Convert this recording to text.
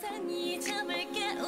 세상이 잠을 깨우